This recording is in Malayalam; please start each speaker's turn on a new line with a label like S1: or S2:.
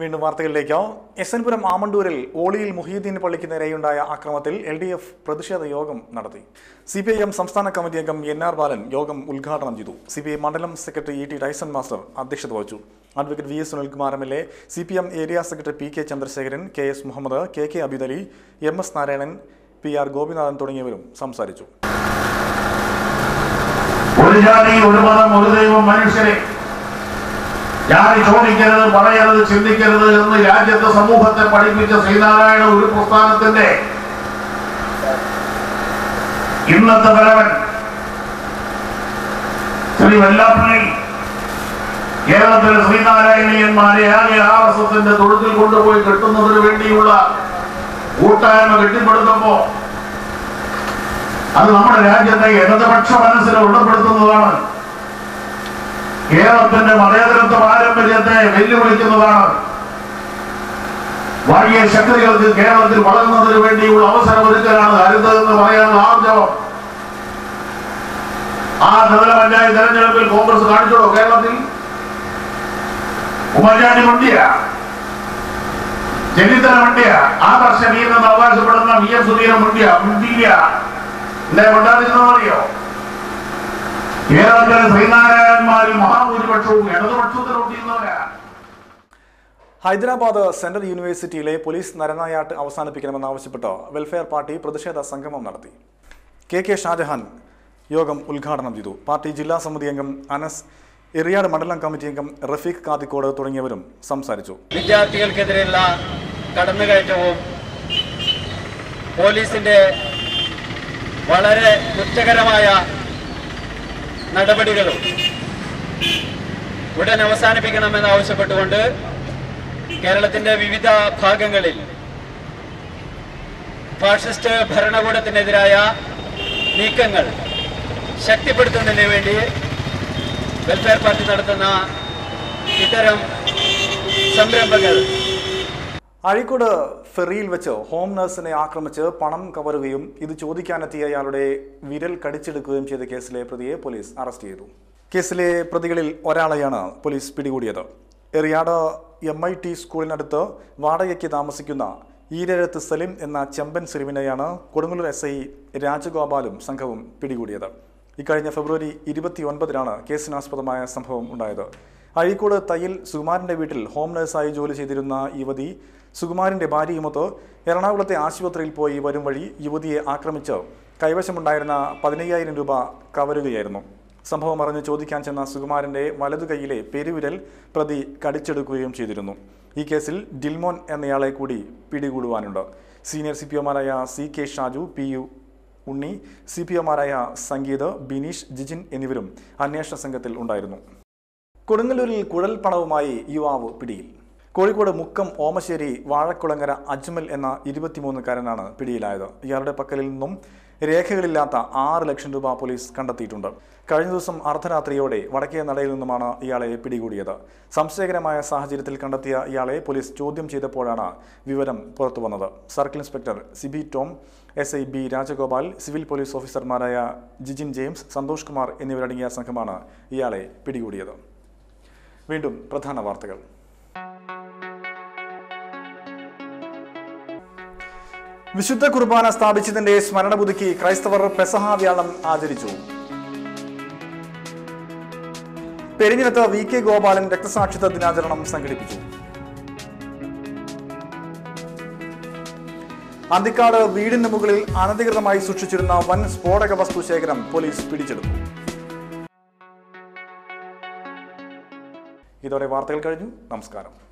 S1: വീണ്ടും വാർത്തകളിലേക്ക് എസ് എൻ പുരം ആമണ്ടൂരിൽ ഓളിയിൽ മുഹീദ്ദീൻ പള്ളിക്ക് നേരെയുണ്ടായ ആക്രമത്തിൽ എൽ ഡി എഫ് പ്രതിഷേധ യോഗം നടത്തി. സി പി ഐ എം സംസ്ഥാന കമ്മിറ്റി അംഗം എൻ ആർ ബാലൻ യോഗം ഉദ്ഘാടനം ചെയ്തു. സി പി ഐ മണ്ഡലം secretary E T Tyson master അധ്യക്ഷത വഹിച്ചു. Advocate V S Sunilkumar M L A C P M area secretary P K Chandrasekharan K S Muhammad K K Abidali M S Narayanan P R Gopinathan തുടങ്ങിയവരും സംസാരിച്ചു.
S2: ഒരു ജാതി ഒരു മതം ഒരു ദൈവം മനുഷ്യരെ ജാതി ചോദിക്കരുത് പറയരുത് ചിന്തിക്കരുത് എന്ന് രാജ്യത്തെ സമൂഹത്തെ പഠിപ്പിച്ച ശ്രീനാരായണ ഒരു പ്രസ്ഥാനത്തിന്റെ ഇന്നത്തെ തലവൻ ശ്രീ വെല്ലാപ്പള്ളി കേരളത്തിലെ ശ്രീനാരായണീയന്മാരെ ആകെ ആർ എസ് തൊഴുത്തിൽ കൊണ്ടുപോയി കെട്ടുന്നതിന് വേണ്ടിയുള്ള കൂട്ടായ്മ കെട്ടിപ്പടുത്തപ്പോ അത് നമ്മുടെ രാജ്യത്തെ ഇടതുപക്ഷ മനസ്സിനെ ഉള്ളപ്പെടുത്തുന്നതാണ്. കേരളത്തിന്റെ മതേതരത്വ പാരമ്പര്യത്തെ വെല്ലുവിളിക്കുന്നതാണ്. വലിയ ശക്തികൾക്ക് കേരളത്തിൽ വളരുന്നതിന് വേണ്ടിയുള്ള അവസരം ഒരുക്കലാണ് ഹരിതമെന്ന് പറയാനുള്ള ആർജവം ആ നഗര പഞ്ചായത്ത് തെരഞ്ഞെടുപ്പിൽ കോൺഗ്രസ് കാണിച്ചോളൂ കേരളത്തിൽ. ഉമ്മൻചാണ്ടി മുണ്ടിയ. ചെന്നിത്തല മുണ്ടിയ. ഈ നിന്ന് അവകാശപ്പെടുന്ന വി എം സുധീരൻ മുണ്ടിയ. മുണ്ടിയ എന്താ അറിയോ കേരളത്തിലെ ശ്രീനാരായണന്മാരിൽ
S1: ഹൈദരാബാദ് സെൻട്രൽ യൂണിവേഴ്സിറ്റിയിലെ പോലീസ് നരനായാട്ട് അവസാനിപ്പിക്കണമെന്നാവശ്യപ്പെട്ട് വെൽഫെയർ പാർട്ടി പ്രതിഷേധ സംഗമം നടത്തി. കെ കെ ഷാജഹാൻ യോഗം ഉദ്ഘാടനം ചെയ്തു. പാർട്ടി ജില്ലാ സമിതി അംഗം അനസ് എറിയാട് മണ്ഡലം കമ്മിറ്റി അംഗം റഫീഖ് കാതിക്കോട് തുടങ്ങിയവരും സംസാരിച്ചു.
S3: വിദ്യാർത്ഥികൾക്കെതിരെയുള്ള കടന്നുകയറ്റവും പോലീസിന്റെ വളരെ കുറ്റകരമായ നടപടികളും ഉടൻ അവസാനിപ്പിക്കണമെന്ന് ആവശ്യപ്പെട്ടുകൊണ്ട് കേരളത്തിന്റെ വിവിധ ഭാഗങ്ങളിൽ ഫാഷിസ്റ്റ് ഭരണകൂടത്തിനെതിരായ നീക്കങ്ങൾ ശക്തിപ്പെടുത്തുന്നതിന് വേണ്ടി വെൽഫെയർ പാർട്ടി നടത്തുന്ന ഇത്തരം സംരംഭങ്ങൾ
S1: അഴീക്കോട് ഫെറിയിൽ വെച്ച് ഹോം നഴ്സിനെ ആക്രമിച്ച് പണം കവരുകയും ഇത് ചോദിക്കാനെത്തിയ അയാളുടെ വിരൽ കടിച്ചെടുക്കുകയും ചെയ്ത കേസിലെ പ്രതിയെ പോലീസ് അറസ്റ്റ് ചെയ്തു. കേസിലെ പ്രതികളിൽ ഒരാളെയാണ് പോലീസ് പിടികൂടിയത്. എറിയാട് എം ഐ ടി സ്കൂളിനടുത്ത് വാടകയ്ക്ക് താമസിക്കുന്ന ഈരഴത്ത് സലിം എന്ന ചെമ്പൻ സിറിവിനെയാണ് കൊടുങ്ങല്ലൂർ എസ് ഐ രാജഗോപാലും സംഘവും പിടികൂടിയത്. ഇക്കഴിഞ്ഞ ഫെബ്രുവരി ഇരുപത്തി ഒൻപതിനാണ് കേസിനാസ്പദമായ സംഭവം ഉണ്ടായത്. അഴീക്കോട് തയ്യിൽ സുകുമാരന്റെ വീട്ടിൽ ഹോം നഴ്സായി ജോലി ചെയ്തിരുന്ന യുവതി സുകുമാരന്റെ ഭാര്യയുമൊത്ത് എറണാകുളത്തെ ആശുപത്രിയിൽ പോയി വരും വഴി യുവതിയെ ആക്രമിച്ച് കൈവശമുണ്ടായിരുന്ന പതിനയ്യായിരം രൂപ കവരുകയായിരുന്നു. സംഭവം അറിഞ്ഞ് ചോദിക്കാൻ ചെന്ന സുകുമാരന്റെ വലതു കൈയിലെ പെരുവിരൽ പ്രതി കടിച്ചെടുക്കുകയും ചെയ്തിരുന്നു. ഈ കേസിൽ ഡിൽമോൻ എന്നയാളെ കൂടി പിടികൂടുവാനുണ്ട്. Senior C P ഒമാരായ C K Shaju P U Unni C P ഒമാരായ Sangeeth Bineesh Jijin എന്നിവരും അന്വേഷണ സംഘത്തിൽ ഉണ്ടായിരുന്നു. കൊടുങ്ങല്ലൂരിൽ കുഴൽപ്പണവുമായി യുവാവ് പിടിയിൽ. കോഴിക്കോട് മുക്കം ഓമശ്ശേരി വാഴക്കുളങ്ങര അജ്മൽ എന്ന ഇരുപത്തിമൂന്നുകാരനാണ് പിടിയിലായത്. ഇയാളുടെ പക്കലിൽ നിന്നും രേഖകളില്ലാത്ത ആറ് ലക്ഷം രൂപ പോലീസ് കണ്ടെത്തിയിട്ടുണ്ട്. കഴിഞ്ഞ ദിവസം അർദ്ധരാത്രിയോടെ വടക്കേ നടയിൽ നിന്നുമാണ് ഇയാളെ പിടികൂടിയത്. സംശയകരമായ സാഹചര്യത്തിൽ കണ്ടെത്തിയ ഇയാളെ പോലീസ് ചോദ്യം ചെയ്തപ്പോഴാണ് വിവരം പുറത്തുവന്നത്. Circle inspector Sibi Tom S I B Rajagopal civil police ഓഫീസർമാരായ ജിജിൻ ജെയിംസ് സന്തോഷ് കുമാർ എന്നിവരടങ്ങിയ സംഘമാണ് ഇയാളെ പിടികൂടിയത്. വീണ്ടും പ്രധാന വാർത്തകൾ. വിശുദ്ധ കുർബാന സ്ഥാപിച്ചതിന്റെ സ്മരണ പുതുക്കി ക്രൈസ്തവർ പെസഹാവ്യാളം ആചരിച്ചു. പെരിഞ്ഞിനത്ത് വി കെ ഗോപാലൻ രക്തസാക്ഷിത്വ ദിനാചരണം സംഘടിപ്പിച്ചു. അന്തിക്കാട് വീടിന് മുകളിൽ അനധികൃതമായി സൂക്ഷിച്ചിരുന്ന വൻ സ്ഫോടക വസ്തു ശേഖരം പോലീസ് പിടിച്ചെടുത്തു. ഇതോടെ വാർത്തകൾ കഴിഞ്ഞു. നമസ്കാരം.